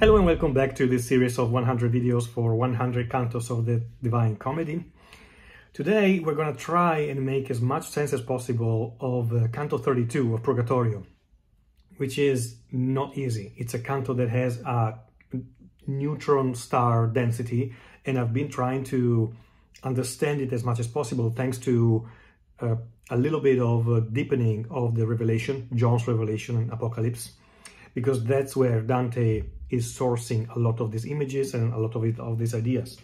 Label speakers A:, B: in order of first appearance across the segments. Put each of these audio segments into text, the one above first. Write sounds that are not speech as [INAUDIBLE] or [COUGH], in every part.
A: Hello and welcome back to this series of 100 videos for 100 cantos of the Divine Comedy. Today we're going to try and make as much sense as possible of uh, Canto 32 of Purgatorio, which is not easy. It's a canto that has a neutron star density and I've been trying to understand it as much as possible thanks to uh, a little bit of uh, deepening of the revelation, John's revelation and Apocalypse, because that's where Dante is sourcing a lot of these images and a lot of it of these ideas.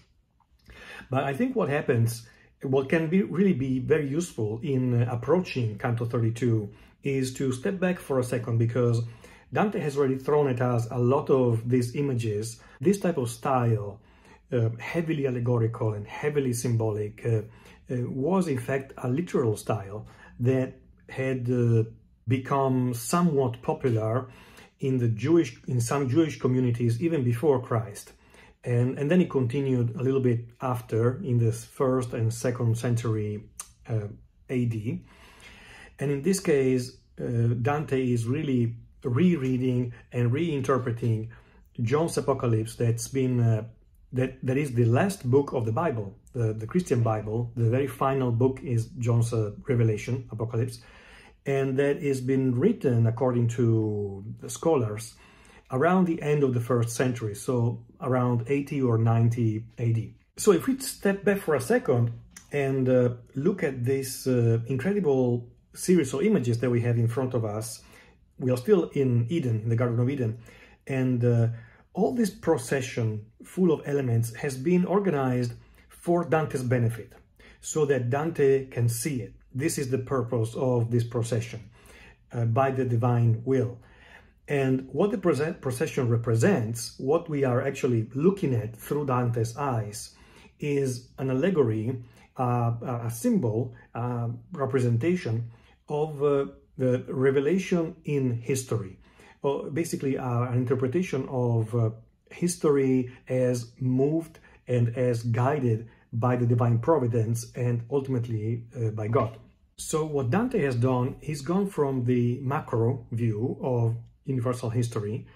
A: But I think what happens, what can be really be very useful in approaching Canto 32 is to step back for a second because Dante has already thrown at us a lot of these images, this type of style, uh, heavily allegorical and heavily symbolic, uh, uh, was in fact a literal style that had uh, become somewhat popular in the Jewish, in some Jewish communities even before Christ. And, and then it continued a little bit after in the first and second century uh, AD. And in this case, uh, Dante is really rereading and reinterpreting John's Apocalypse that's been, uh, that, that is the last book of the Bible, the, the Christian Bible. The very final book is John's uh, Revelation, Apocalypse and that has been written, according to the scholars, around the end of the first century, so around 80 or 90 AD. So if we step back for a second and uh, look at this uh, incredible series of images that we have in front of us, we are still in Eden, in the Garden of Eden, and uh, all this procession full of elements has been organized for Dante's benefit, so that Dante can see it, this is the purpose of this procession uh, by the divine will. And what the procession represents, what we are actually looking at through Dante's eyes, is an allegory, uh, a symbol, uh, representation of uh, the revelation in history. Or basically, uh, an interpretation of uh, history as moved and as guided by the divine providence and ultimately by God. So what Dante has done, he's gone from the macro view of universal history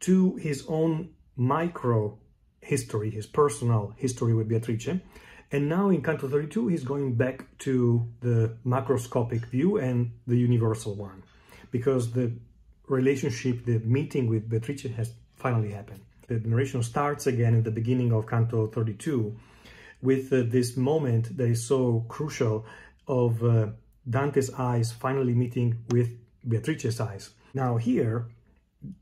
A: to his own micro history, his personal history with Beatrice. And now in Canto 32, he's going back to the macroscopic view and the universal one, because the relationship, the meeting with Beatrice has finally happened. The narration starts again at the beginning of Canto 32 with uh, this moment that is so crucial of uh, Dante's eyes finally meeting with Beatrice's eyes. Now here,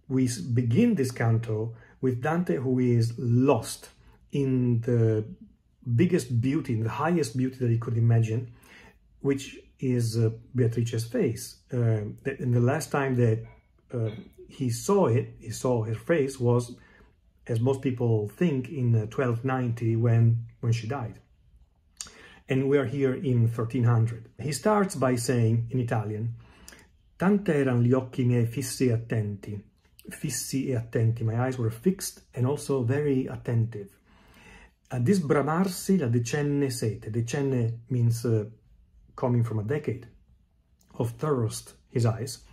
A: we begin this canto with Dante who is lost in the biggest beauty, in the highest beauty that he could imagine, which is uh, Beatrice's face. Uh, and the last time that uh, he saw it, he saw her face was, as most people think, in 1290 uh, when, when she died and we are here in 1300. He starts by saying in Italian, Tant'eran gli occhi miei fissi e attenti, fissi e attenti, my eyes were fixed and also very attentive. A disbramarsi la decenne sete, decenne means uh, coming from a decade, of thirst, his eyes,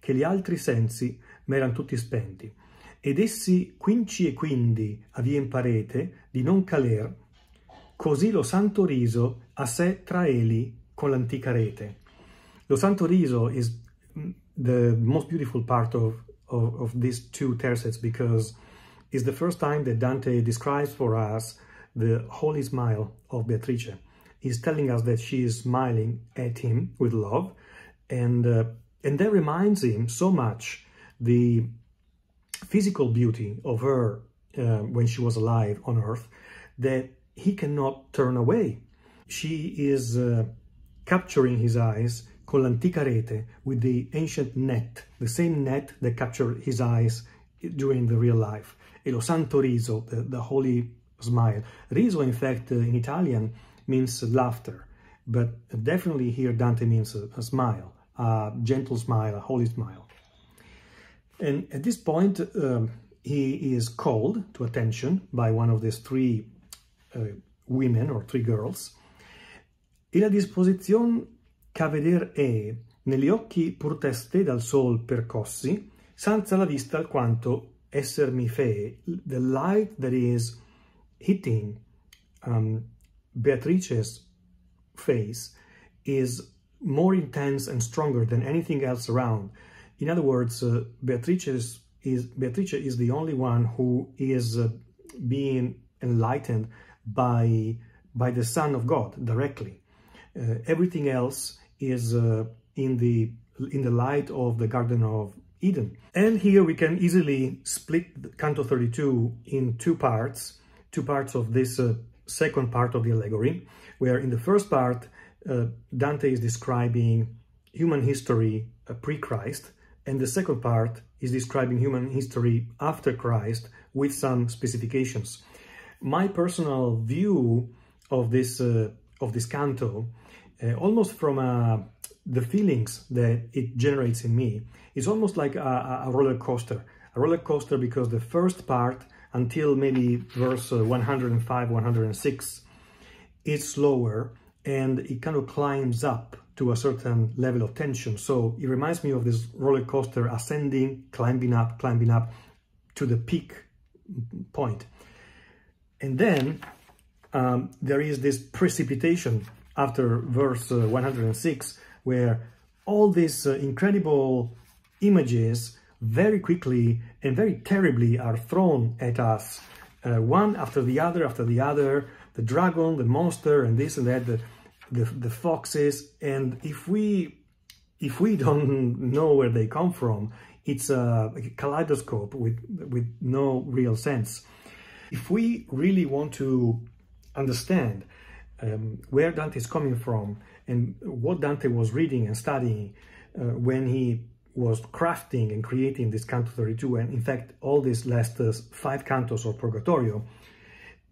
A: che gli altri sensi m'eran tutti spenti, ed essi quinci e quindi avien parete di non caler Così lo santo riso a sé traeli con l'antica rete. Lo santo riso is the most beautiful part of, of, of these two tercets because it's the first time that Dante describes for us the holy smile of Beatrice. He's telling us that she is smiling at him with love and, uh, and that reminds him so much the physical beauty of her uh, when she was alive on earth that he cannot turn away. She is uh, capturing his eyes con l'antica rete, with the ancient net, the same net that captured his eyes during the real life. E lo santo riso, the, the holy smile. Riso, in fact, uh, in Italian means laughter, but definitely here Dante means a, a smile, a gentle smile, a holy smile. And at this point, um, he is called to attention by one of these three uh, women or three girls, e la disposizione che veder è negli occhi pur teste dal sol percossi, senza la vista alquanto esser mi fe, the light that is hitting um, Beatrice's face is more intense and stronger than anything else around. In other words, uh, Beatrice is, is, Beatrice is the only one who is uh, being enlightened by, by the Son of God directly. Uh, everything else is uh, in the in the light of the Garden of Eden. And here we can easily split Canto 32 in two parts, two parts of this uh, second part of the allegory, where in the first part uh, Dante is describing human history uh, pre-Christ, and the second part is describing human history after Christ with some specifications. My personal view of this uh, of this canto, almost from uh, the feelings that it generates in me, is almost like a, a roller coaster. A roller coaster because the first part until maybe verse uh, 105, 106 is slower and it kind of climbs up to a certain level of tension. So it reminds me of this roller coaster ascending, climbing up, climbing up to the peak point. And then um, there is this precipitation after verse uh, 106 where all these uh, incredible images very quickly and very terribly are thrown at us, uh, one after the other after the other, the dragon, the monster, and this and that, the, the, the foxes, and if we if we [LAUGHS] don't know where they come from, it's a, a kaleidoscope with with no real sense. If we really want to understand um, where Dante is coming from and what Dante was reading and studying uh, when he was crafting and creating this Canto 32, and in fact, all these last uh, five cantos of Purgatorio,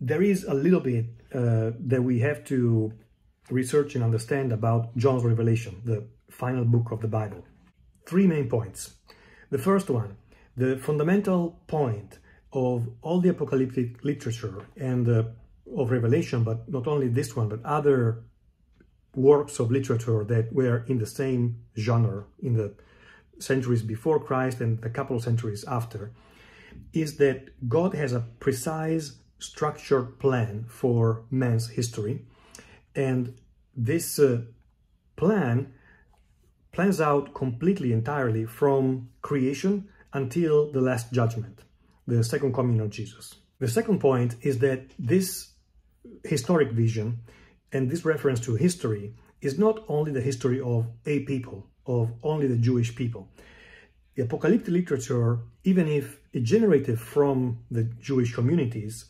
A: there is a little bit uh, that we have to research and understand about John's Revelation, the final book of the Bible. Three main points. The first one, the fundamental point of all the apocalyptic literature and uh, of Revelation, but not only this one, but other works of literature that were in the same genre in the centuries before Christ and a couple of centuries after, is that God has a precise structured plan for man's history. And this uh, plan plans out completely, entirely from creation until the last judgment, the second coming of Jesus. The second point is that this historic vision and this reference to history is not only the history of a people, of only the Jewish people. The apocalyptic literature, even if it generated from the Jewish communities,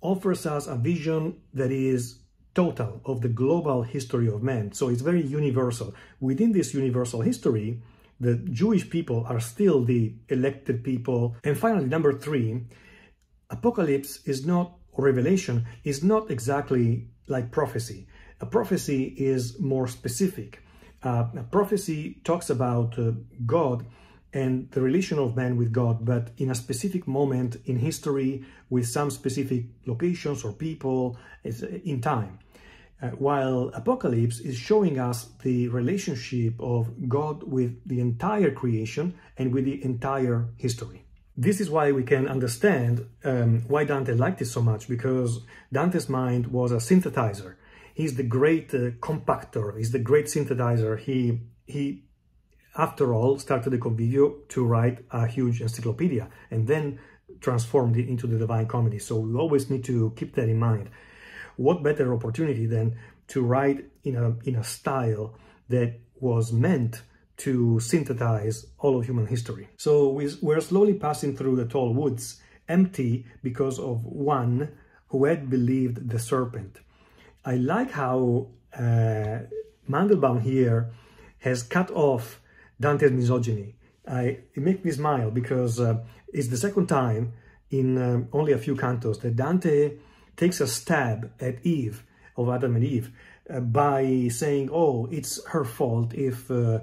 A: offers us a vision that is total of the global history of man. So it's very universal. Within this universal history, the Jewish people are still the elected people. And finally, number three, Apocalypse is not, Revelation is not exactly like prophecy. A prophecy is more specific. Uh, a prophecy talks about uh, God and the relation of man with God, but in a specific moment in history with some specific locations or people in time. Uh, while Apocalypse is showing us the relationship of God with the entire creation and with the entire history. This is why we can understand um, why Dante liked it so much, because Dante's mind was a synthesizer. He's the great uh, compactor, he's the great synthesizer. He, he after all, started the Convivio to write a huge encyclopedia and then transformed it into the Divine Comedy. So we always need to keep that in mind. What better opportunity than to write in a, in a style that was meant to synthesize all of human history. So we, we're slowly passing through the tall woods, empty because of one who had believed the serpent. I like how uh, Mandelbaum here has cut off Dante's misogyny. I, it makes me smile because uh, it's the second time in um, only a few cantos that Dante takes a stab at Eve, of Adam and Eve, uh, by saying, oh, it's her fault if, uh,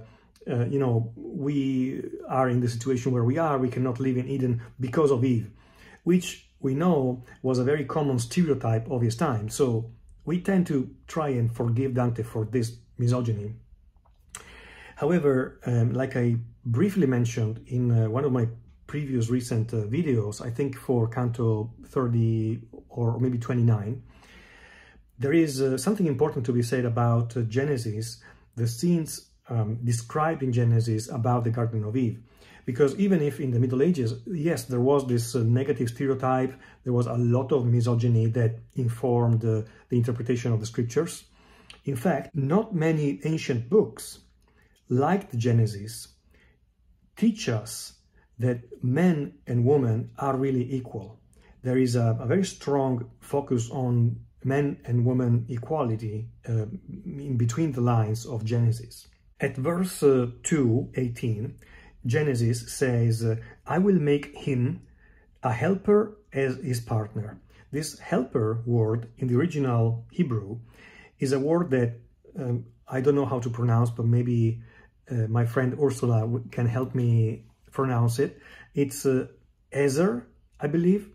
A: uh, you know, we are in the situation where we are, we cannot live in Eden because of Eve, which we know was a very common stereotype of his time. So we tend to try and forgive Dante for this misogyny However, um, like I briefly mentioned in uh, one of my previous recent uh, videos, I think for Canto 30 or maybe 29, there is uh, something important to be said about uh, Genesis, the scenes um, described in Genesis about the Garden of Eve. Because even if in the Middle Ages, yes, there was this uh, negative stereotype, there was a lot of misogyny that informed uh, the interpretation of the scriptures. In fact, not many ancient books, like the Genesis, teach us that men and women are really equal. There is a, a very strong focus on men and women equality uh, in between the lines of Genesis. At verse uh, 2, 18, Genesis says, I will make him a helper as his partner. This helper word in the original Hebrew is a word that um, I don't know how to pronounce, but maybe uh, my friend Ursula can help me pronounce it. It's uh, Ezer, I believe,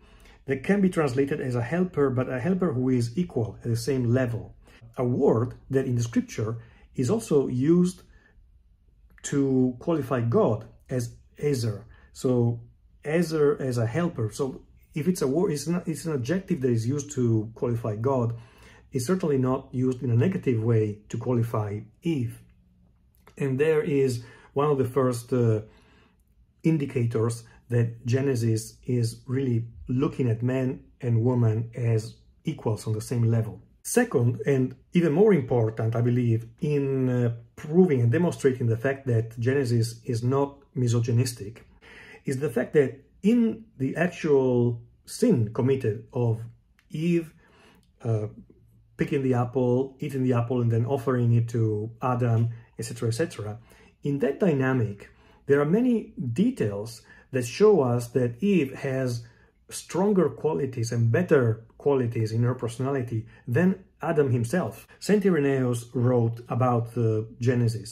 A: that can be translated as a helper, but a helper who is equal at the same level. A word that in the scripture is also used to qualify God as Ezer. So Ezer as a helper. So if it's a word, it's, not, it's an adjective that is used to qualify God. It's certainly not used in a negative way to qualify Eve. And there is one of the first uh, indicators that Genesis is really looking at man and woman as equals on the same level. Second, and even more important, I believe, in uh, proving and demonstrating the fact that Genesis is not misogynistic, is the fact that in the actual sin committed of Eve uh, picking the apple, eating the apple, and then offering it to Adam, etc., etc., in that dynamic, there are many details that show us that Eve has stronger qualities and better qualities in her personality than Adam himself. Saint Irenaeus wrote about the Genesis.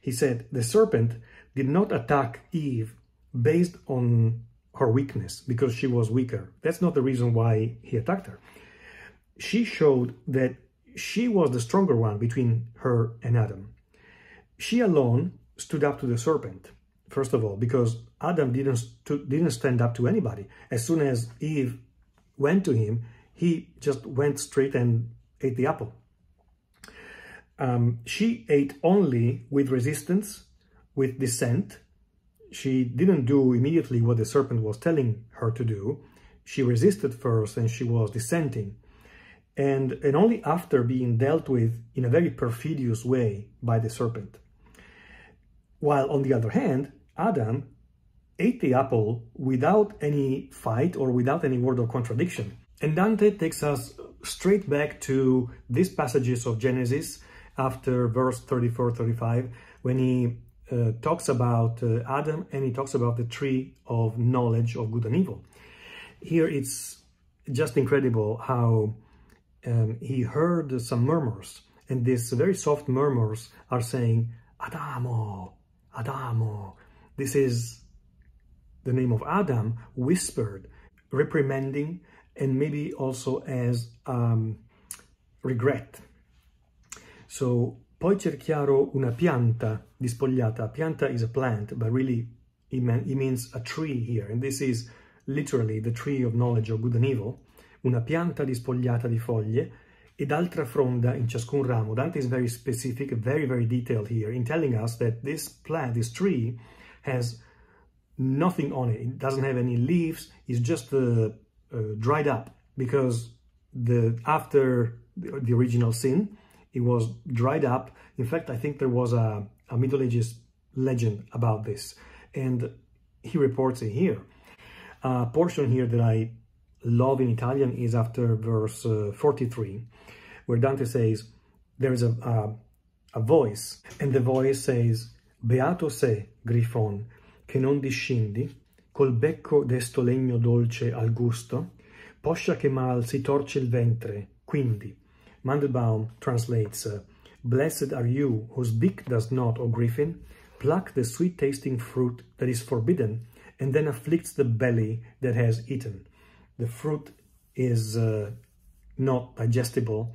A: He said, the serpent did not attack Eve based on her weakness, because she was weaker. That's not the reason why he attacked her. She showed that she was the stronger one between her and Adam. She alone stood up to the serpent first of all, because Adam didn't, didn't stand up to anybody. As soon as Eve went to him, he just went straight and ate the apple. Um, she ate only with resistance, with dissent. She didn't do immediately what the serpent was telling her to do. She resisted first and she was dissenting. And, and only after being dealt with in a very perfidious way by the serpent. While on the other hand, Adam ate the apple without any fight or without any word of contradiction. And Dante takes us straight back to these passages of Genesis after verse 34 35 when he uh, talks about uh, Adam and he talks about the tree of knowledge of good and evil. Here it's just incredible how um, he heard some murmurs and these very soft murmurs are saying, Adamo, Adamo, this is the name of Adam whispered, reprimanding, and maybe also as um, regret. So, poi cerchiaro una pianta dispogliata. Pianta is a plant, but really it, it means a tree here. And this is literally the tree of knowledge of good and evil. Una pianta dispogliata di foglie ed altra fronda in ciascun ramo. Dante is very specific, very, very detailed here in telling us that this plant, this tree, has nothing on it. It doesn't have any leaves. It's just uh, uh, dried up because the after the, the, original sin, it was dried up. In fact, I think there was a, a Middle Ages legend about this, and he reports it here. A portion here that I love in Italian is after verse uh, 43, where Dante says, there is a, a, a voice, and the voice says, Beato se, Grifon, che non discendi, col becco desto legno dolce al gusto, poscia che mal si torce il ventre, quindi. Mandelbaum translates, uh, Blessed are you whose beak does not, O griffin, pluck the sweet-tasting fruit that is forbidden, and then afflicts the belly that has eaten. The fruit is uh, not digestible,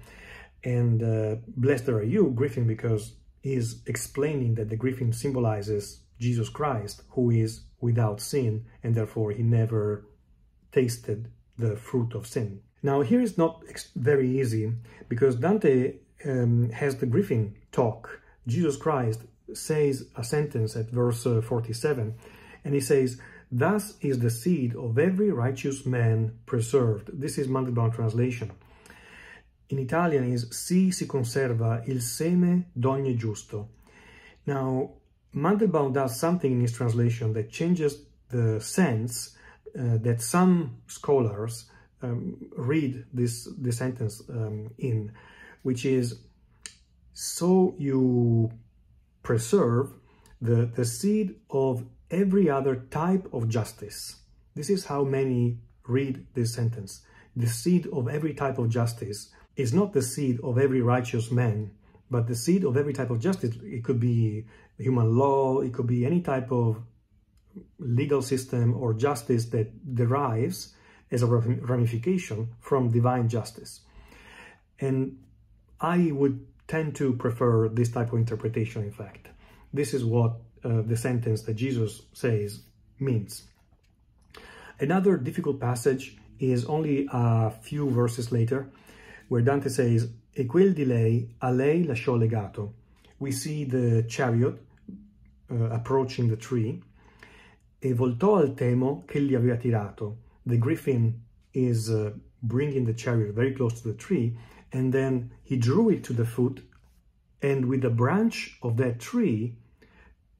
A: and uh, blessed are you, griffin, because he is explaining that the griffin symbolizes Jesus Christ, who is without sin, and therefore he never tasted the fruit of sin. Now, here is not very easy because Dante um, has the Griffin talk. Jesus Christ says a sentence at verse uh, 47, and he says, Thus is the seed of every righteous man preserved. This is Mandelbaum translation. In Italian is Si si conserva il seme d'ogni giusto. Now, Mandelbaum does something in his translation that changes the sense uh, that some scholars um, read this, this sentence um, in, which is, so you preserve the, the seed of every other type of justice. This is how many read this sentence. The seed of every type of justice is not the seed of every righteous man, but the seed of every type of justice. It could be human law, it could be any type of legal system or justice that derives as a ramification from divine justice. And I would tend to prefer this type of interpretation, in fact. This is what uh, the sentence that Jesus says means. Another difficult passage is only a few verses later, where Dante says, E quel di lei a lei lasciò legato. We see the chariot uh, approaching the tree, e voltò al temo che gli aveva tirato. The griffin is uh, bringing the chariot very close to the tree, and then he drew it to the foot, and with a branch of that tree,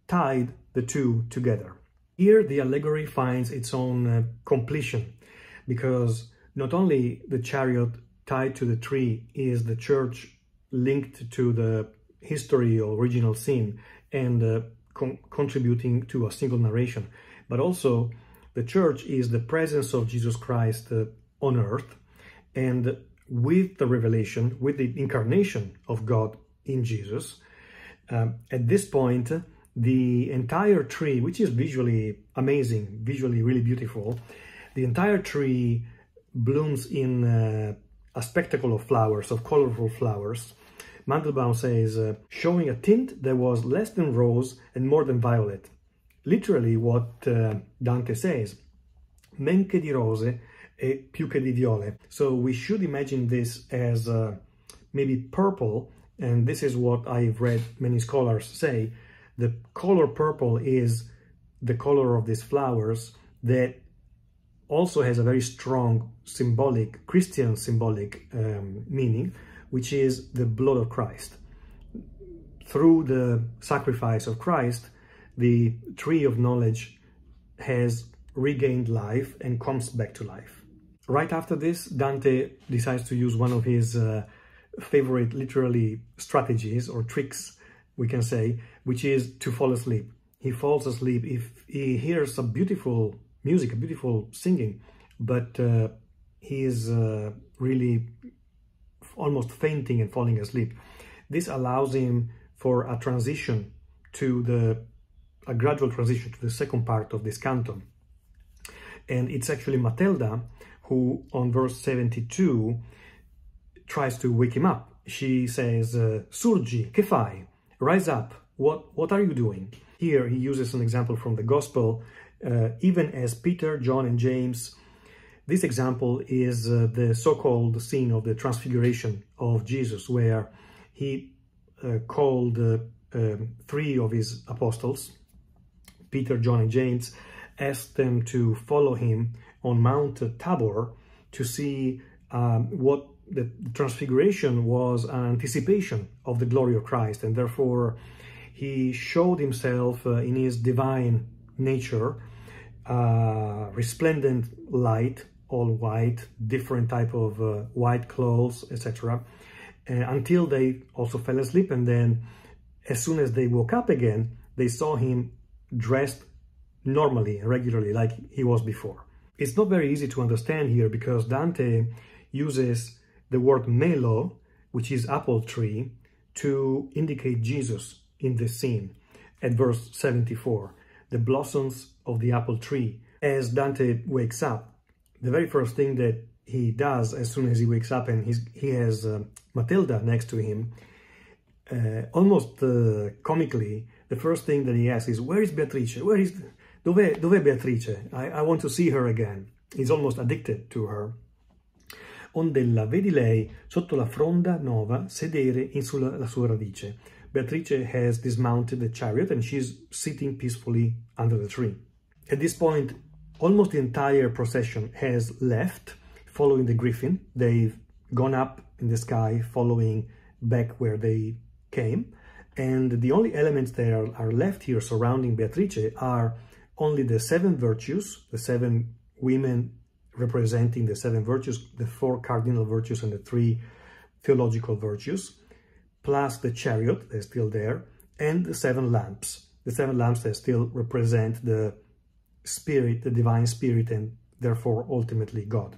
A: tied the two together. Here, the allegory finds its own uh, completion, because not only the chariot tied to the tree is the church linked to the history or original sin and uh, con contributing to a single narration, but also the church is the presence of Jesus Christ uh, on earth and with the revelation, with the incarnation of God in Jesus, um, at this point, the entire tree, which is visually amazing, visually really beautiful, the entire tree blooms in uh, a spectacle of flowers, of colorful flowers. Mandelbaum says, uh, showing a tint that was less than rose and more than violet literally what uh, Dante says, men che di rose e più che di viole. So we should imagine this as uh, maybe purple, and this is what I've read many scholars say. The color purple is the color of these flowers that also has a very strong symbolic, Christian symbolic um, meaning, which is the blood of Christ. Through the sacrifice of Christ, the tree of knowledge has regained life and comes back to life. Right after this, Dante decides to use one of his uh, favorite literally strategies or tricks, we can say, which is to fall asleep. He falls asleep if he hears a beautiful music, beautiful singing, but uh, he is uh, really almost fainting and falling asleep. This allows him for a transition to the a gradual transition to the second part of this canto. And it's actually Matilda who, on verse 72, tries to wake him up. She says, uh, Surgi, che fai? Rise up. What, what are you doing? Here he uses an example from the Gospel, uh, even as Peter, John, and James. This example is uh, the so-called scene of the transfiguration of Jesus, where he uh, called uh, um, three of his apostles, Peter, John, and James, asked them to follow him on Mount Tabor to see um, what the transfiguration was an anticipation of the glory of Christ, and therefore he showed himself uh, in his divine nature, uh, resplendent light, all white, different type of uh, white clothes, etc., uh, until they also fell asleep, and then as soon as they woke up again, they saw him dressed normally, regularly, like he was before. It's not very easy to understand here because Dante uses the word melo, which is apple tree, to indicate Jesus in this scene at verse 74, the blossoms of the apple tree. As Dante wakes up, the very first thing that he does as soon as he wakes up and he has uh, Matilda next to him, uh, almost uh, comically, the first thing that he asks is, where is Beatrice? Where is, dov'è, dov'è Beatrice? I, I want to see her again. He's almost addicted to her. Ondella, vedi lei sotto la fronda nova sedere in sulla la sua radice. Beatrice has dismounted the chariot and she's sitting peacefully under the tree. At this point, almost the entire procession has left, following the griffin. They've gone up in the sky, following back where they came. And the only elements that are, left here surrounding Beatrice are only the seven virtues, the seven women representing the seven virtues, the four cardinal virtues and the three theological virtues, plus the chariot they're still there, and the seven lamps. The seven lamps that still represent the spirit, the divine spirit, and therefore ultimately God.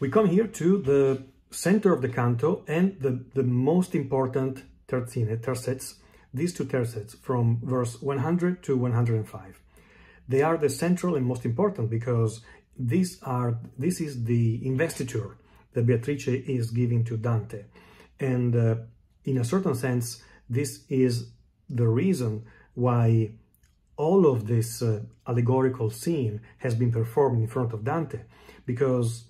A: We come here to the center of the canto and the, the most important terzine, tercets, these two tercets from verse 100 to 105. They are the central and most important because these are this is the investiture that Beatrice is giving to Dante. And uh, in a certain sense, this is the reason why all of this uh, allegorical scene has been performed in front of Dante. Because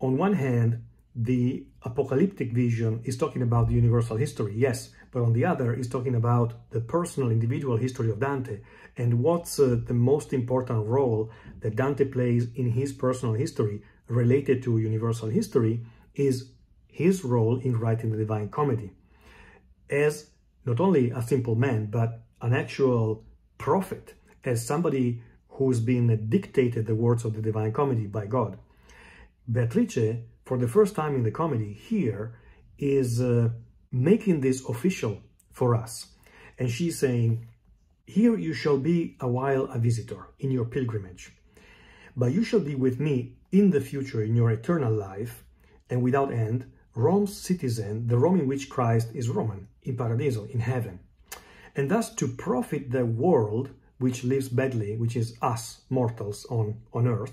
A: on one hand, the apocalyptic vision is talking about the universal history, yes, but on the other is talking about the personal, individual history of Dante and what's uh, the most important role that Dante plays in his personal history related to universal history is his role in writing the Divine Comedy. As not only a simple man, but an actual prophet, as somebody who's been dictated the words of the Divine Comedy by God. Beatrice, for the first time in the comedy here, is uh, making this official for us. And she's saying, here you shall be a while a visitor in your pilgrimage, but you shall be with me in the future in your eternal life, and without end, Rome's citizen, the Rome in which Christ is Roman, in Paradiso, in heaven. And thus to profit the world which lives badly, which is us, mortals, on, on earth,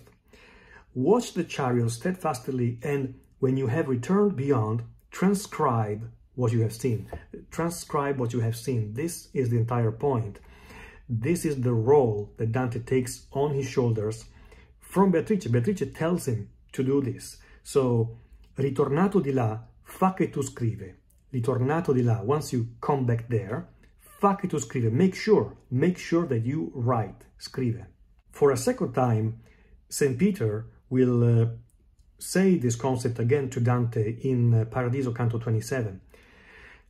A: watch the chariot steadfastly, and when you have returned beyond, transcribe what you have seen. Transcribe what you have seen. This is the entire point. This is the role that Dante takes on his shoulders from Beatrice. Beatrice tells him to do this. So, ritornato di là, fa che tu scrive. Ritornato di là, once you come back there, fa che tu scrive. Make sure, make sure that you write, scrive. For a second time, St. Peter will uh, say this concept again to Dante in uh, Paradiso Canto 27.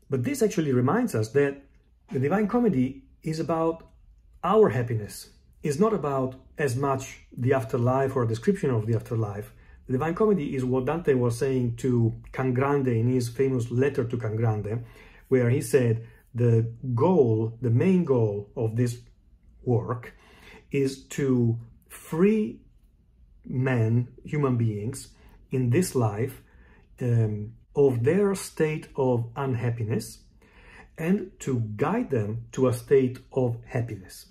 A: But this actually reminds us that the Divine Comedy is about our happiness is not about as much the afterlife or a description of the afterlife. The Divine Comedy is what Dante was saying to Can Grande in his famous letter to Can Grande, where he said the goal, the main goal of this work is to free men, human beings, in this life um, of their state of unhappiness and to guide them to a state of happiness.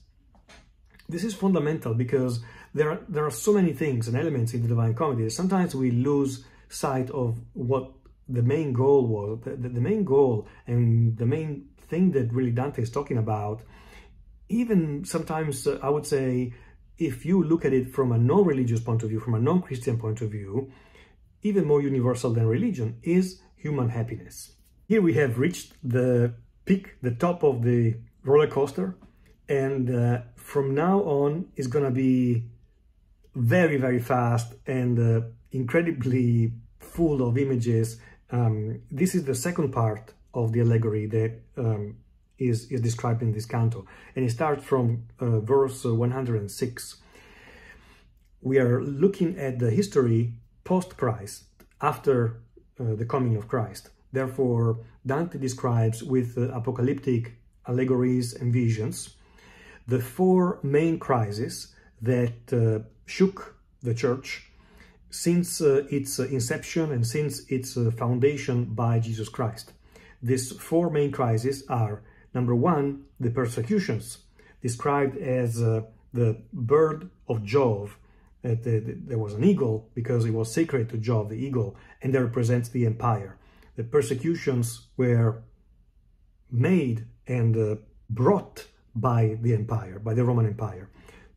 A: This is fundamental because there are, there are so many things and elements in the Divine Comedy. Sometimes we lose sight of what the main goal was. The, the, the main goal and the main thing that really Dante is talking about, even sometimes uh, I would say, if you look at it from a non-religious point of view, from a non-Christian point of view, even more universal than religion is human happiness. Here we have reached the peak, the top of the roller coaster, and uh, from now on going to be very very fast and uh, incredibly full of images. Um, this is the second part of the allegory that um, is is described in this canto. And it starts from uh, verse 106 we are looking at the history post-christ after uh, the coming of christ. Therefore dante describes with uh, apocalyptic allegories and visions the four main crises that uh, shook the church since uh, its uh, inception and since its uh, foundation by Jesus Christ. These four main crises are, number one, the persecutions, described as uh, the bird of Jove. The, the, there was an eagle because it was sacred to Jove, the eagle, and that represents the empire. The persecutions were made and uh, brought by the empire, by the Roman Empire.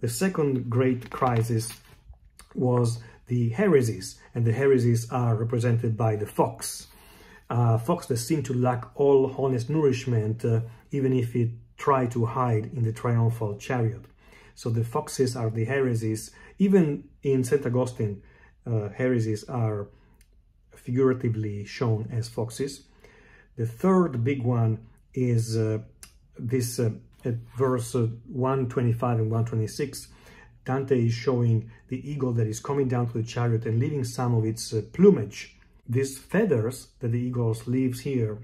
A: The second great crisis was the heresies, and the heresies are represented by the fox. Uh, fox that to lack all honest nourishment, uh, even if it tried to hide in the triumphal chariot. So the foxes are the heresies. Even in St. Augustine, uh, heresies are figuratively shown as foxes. The third big one is uh, this uh, at verse uh, 125 and 126. Dante is showing the eagle that is coming down to the chariot and leaving some of its uh, plumage. These feathers that the eagle leaves here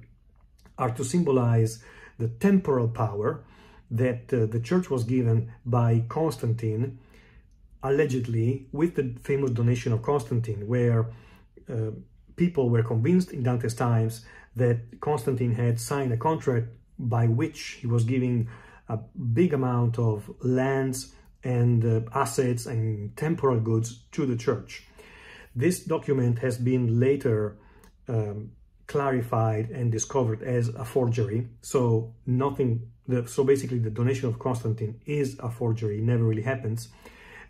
A: are to symbolize the temporal power that uh, the church was given by Constantine, allegedly with the famous donation of Constantine, where uh, people were convinced in Dante's times that Constantine had signed a contract by which he was giving a big amount of lands and uh, assets and temporal goods to the church. This document has been later um, clarified and discovered as a forgery. So nothing, the, so basically the donation of Constantine is a forgery, it never really happens,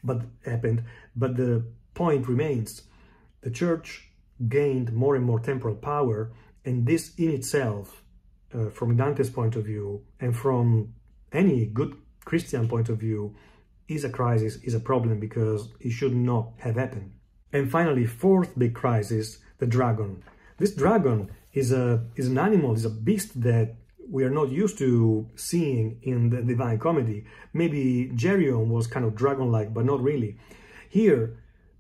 A: but happened. But the point remains, the church gained more and more temporal power and this in itself, uh, from Dante's point of view and from any good Christian point of view, is a crisis, is a problem because it should not have happened. And finally, fourth big crisis, the dragon. This dragon is a is an animal, is a beast that we are not used to seeing in the Divine Comedy. Maybe Geryon was kind of dragon-like, but not really. Here,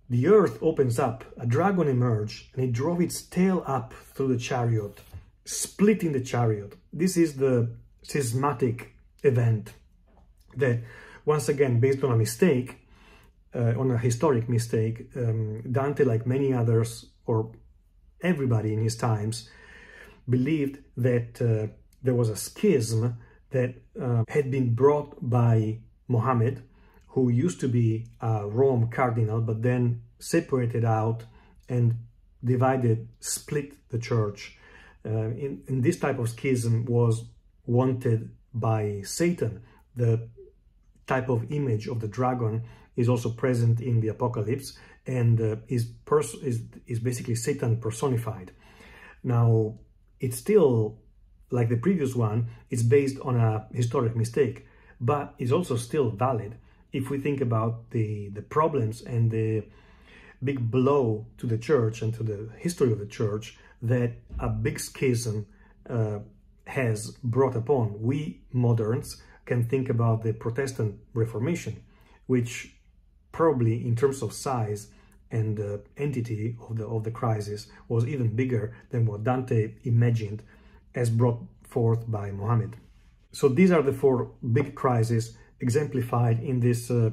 A: the earth opens up, a dragon emerged, and it drove its tail up through the chariot, splitting the chariot. This is the schismatic event that, once again, based on a mistake, uh, on a historic mistake, um, Dante, like many others, or everybody in his times, believed that uh, there was a schism that uh, had been brought by Mohammed who used to be a Rome cardinal, but then separated out and divided, split the church. Uh, in, in this type of schism was wanted by Satan. The type of image of the dragon is also present in the Apocalypse and uh, is, is, is basically Satan personified. Now, it's still, like the previous one, it's based on a historic mistake, but is also still valid if we think about the, the problems and the big blow to the church and to the history of the church that a big schism uh, has brought upon, we moderns can think about the Protestant Reformation, which probably in terms of size and uh, entity of the, of the crisis was even bigger than what Dante imagined as brought forth by Mohammed. So these are the four big crises exemplified in this uh,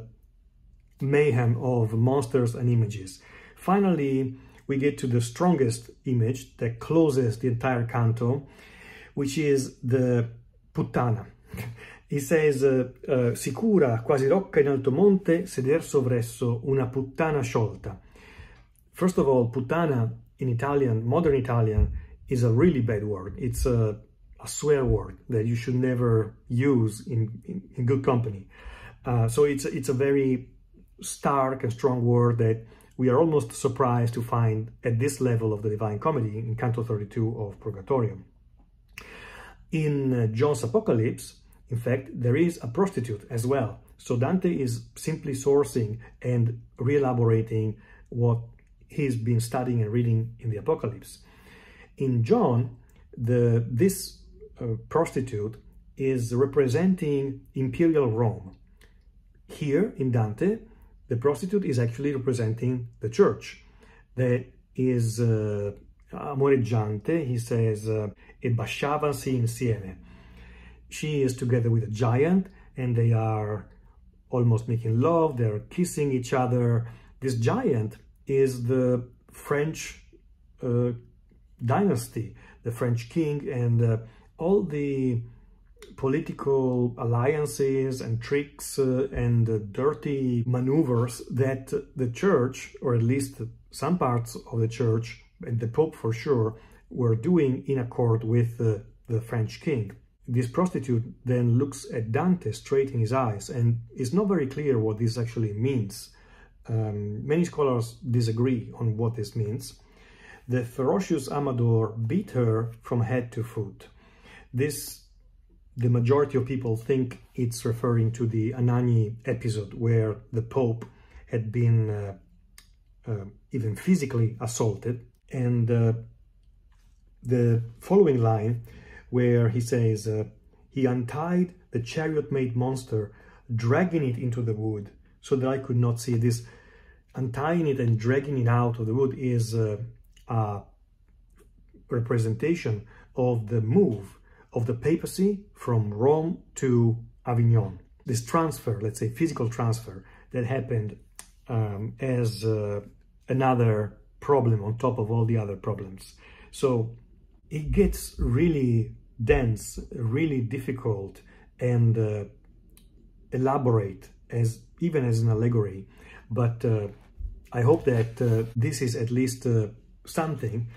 A: mayhem of monsters and images. Finally, we get to the strongest image that closes the entire canto, which is the puttana. [LAUGHS] He says, uh, uh, sicura, quasi rocca in alto monte, seder sovresso una puttana sciolta. First of all, puttana in Italian, modern Italian, is a really bad word. It's a a swear word that you should never use in, in, in good company. Uh, so it's, it's a very stark and strong word that we are almost surprised to find at this level of the Divine Comedy in Canto 32 of Purgatorium. In uh, John's Apocalypse, in fact, there is a prostitute as well. So Dante is simply sourcing and re-elaborating what he's been studying and reading in the Apocalypse. In John, the this prostitute is representing imperial Rome. Here in Dante, the prostitute is actually representing the church. That is uh, amoreggiante, he says, uh, e basciavansi insieme. She is together with a giant and they are almost making love, they're kissing each other. This giant is the French uh, dynasty, the French king, and uh, all the political alliances and tricks uh, and dirty maneuvers that the church, or at least some parts of the church, and the Pope for sure, were doing in accord with the French king. this prostitute then looks at Dante straight in his eyes, and it's not very clear what this actually means. Um, many scholars disagree on what this means. The ferocious paramour beat her from head to foot. This, the majority of people think it's referring to the Anagni episode where the Pope had been uh, uh, even physically assaulted. And uh, the following line where he says, uh, he untied the chariot-made monster, dragging it into the wood so that I could not see this. Untying it and dragging it out of the wood is uh, a representation of the move of the papacy from Rome to Avignon. This transfer, let's say physical transfer, that happened um, as uh, another problem on top of all the other problems. So it gets really dense, really difficult and uh, elaborate as even as an allegory. But uh, I hope that uh, this is at least uh, something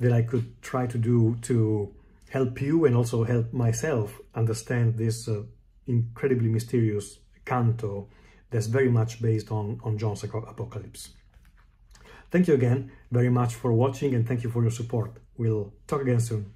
A: that I could try to do to help you and also help myself understand this uh, incredibly mysterious canto that's very much based on, on John's Apocalypse. Thank you again very much for watching and thank you for your support. We'll talk again soon.